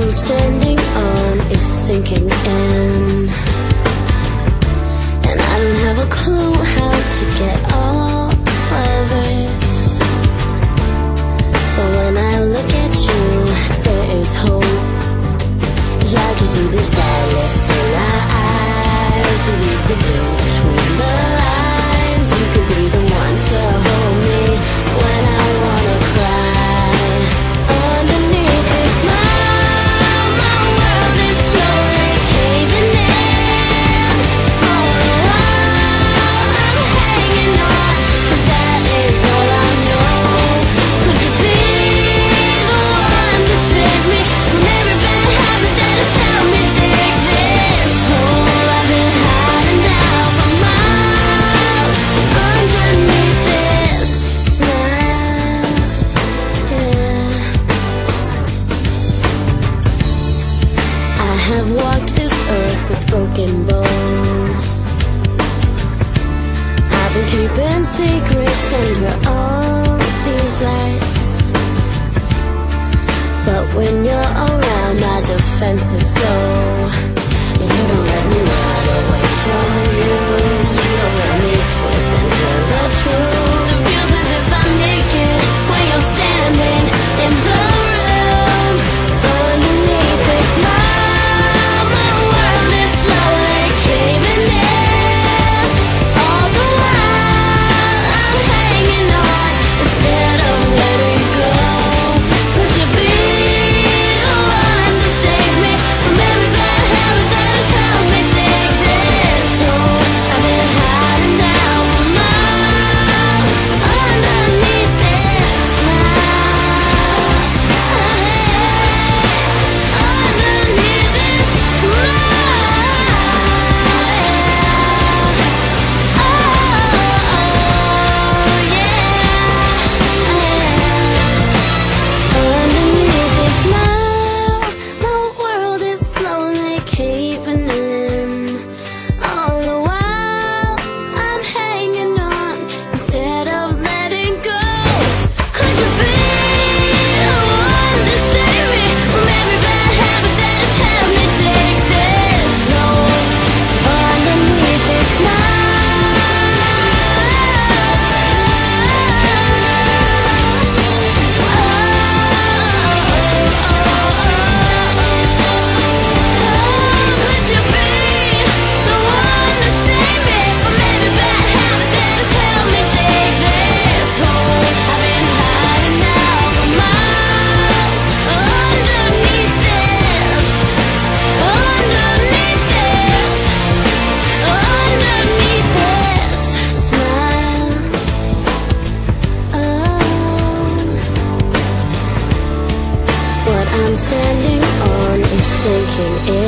I'm standing on is sinking in. And I don't have a clue how to get off of it. But when I look at you, there is hope. Can see the sadness in my eyes. You read the blue broken bones. I've been keeping secrets under all these lights. But when you're around, my defenses go. instead I'm standing on is sinking in.